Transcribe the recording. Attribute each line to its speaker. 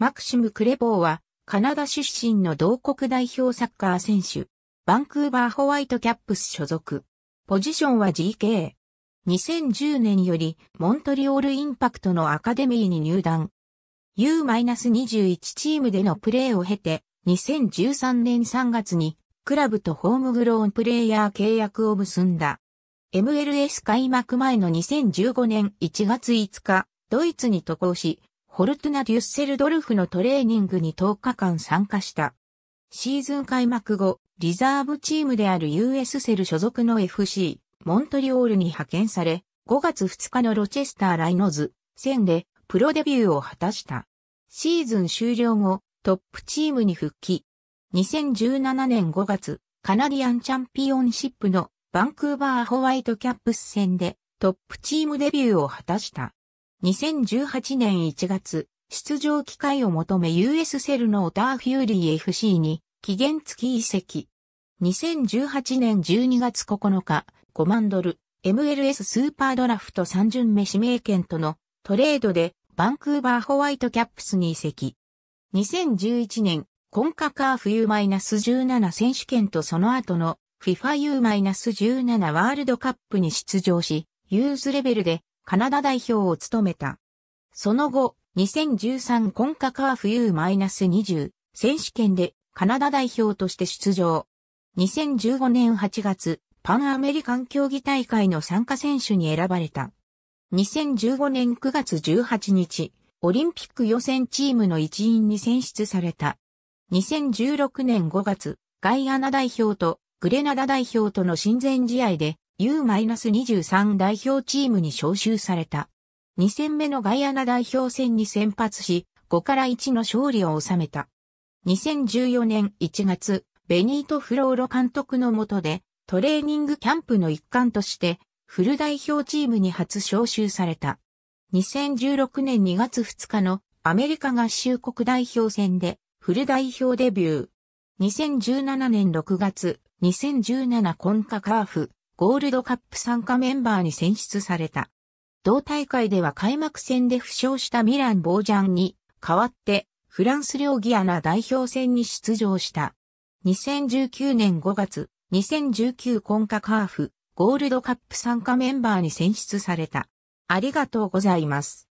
Speaker 1: マクシム・クレボーは、カナダ出身の同国代表サッカー選手。バンクーバーホワイトキャップス所属。ポジションは GK。2010年よりモントリオールインパクトのアカデミーに入団。U-21 チームでのプレーを経て、2013年3月にクラブとホームグローンプレイヤー契約を結んだ。MLS 開幕前の2015年1月5日、ドイツに渡航し、ホルトナ・デュッセルドルフのトレーニングに10日間参加した。シーズン開幕後、リザーブチームである US セル所属の FC、モントリオールに派遣され、5月2日のロチェスターライノズ戦でプロデビューを果たした。シーズン終了後、トップチームに復帰。2017年5月、カナディアンチャンピオンシップのバンクーバーホワイトキャップス戦でトップチームデビューを果たした。2018年1月、出場機会を求め USL のオタワ・フューリー FC に期限付き移籍。2018年12月9日、5万ドル、MLS スーパードラフト3巡目指名権とのトレードでバンクーバーホワイトキャップスに移籍。2011年、コンカカーフ U-17 選手権とその後の FIFA U-17 ワールドカップに出場し、ユースレベルでカナダ代表を務めた。その後、2013コンカカーフ U-20 選手権でカナダ代表として出場。2015年8月、パンアメリカン競技大会の参加選手に選ばれた。2015年9月18日、オリンピック予選チームの一員に選出された。2016年5月、ガイアナ代表とグレナダ代表との親善試合で U-23 代表チームに招集された。2戦目のガイアナ代表戦に先発し、5から1の勝利を収めた。2014年1月、ベニート・フローロ監督の下でトレーニングキャンプの一環としてフル代表チームに初招集された。2016年2月2日のアメリカ合衆国代表戦でフル代表デビュー。2017年6月、2017コンカカーフ、ゴールドカップ参加メンバーに選出された。同大会では開幕戦で負傷したミラン・ボージャンに代わってフランス領ギアナ代表戦に出場した。2019年5月、2019コンカカーフ、ゴールドカップ参加メンバーに選出された。ありがとうございます。